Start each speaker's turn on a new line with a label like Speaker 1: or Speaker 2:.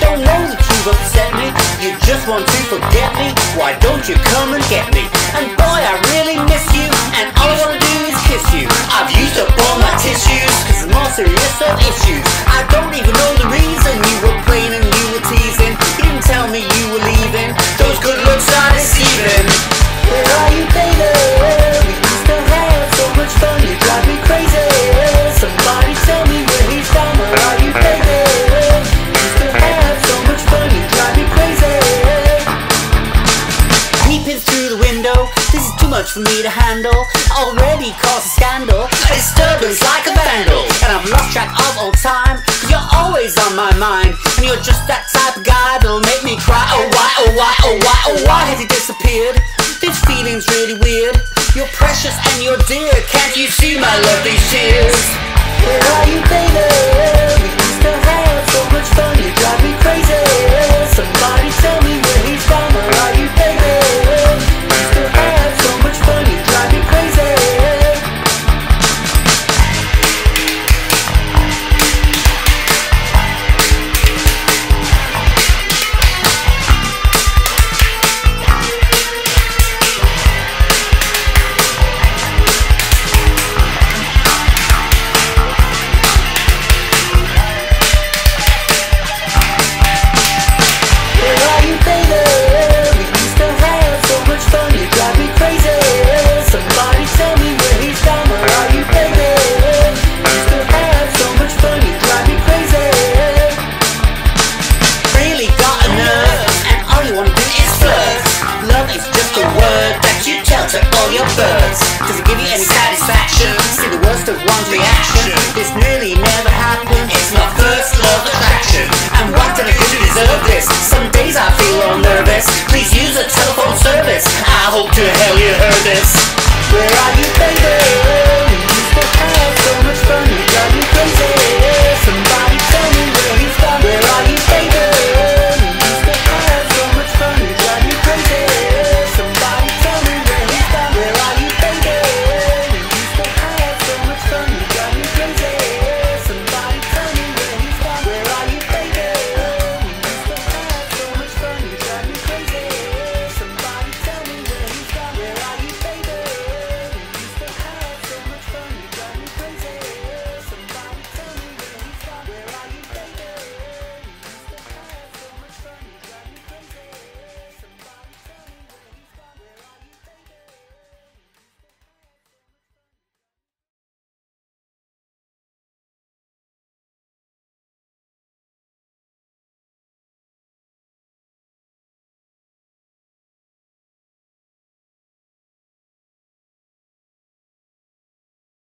Speaker 1: Don't know that you've upset me. You just want to forget me. Why don't you come and get me? And boy, I really miss you. I've used up all my tissues. Much for me to handle. Already caused a scandal, a disturbance like a vandal. And I've lost track of all time, you're always on my mind. And you're just that type of guy that'll make me cry. Oh, why, oh, why, oh, why, oh, why has he disappeared? This feeling's really weird. You're precious and you're dear. Can't you see my lovely tears? Where are you, baby? Word that you tell to all your birds. Does it give you any satisfaction? See the worst of one's reaction. This nearly never happened. It's my first love attraction. And what did I do to deserve this? Some days I feel all nervous.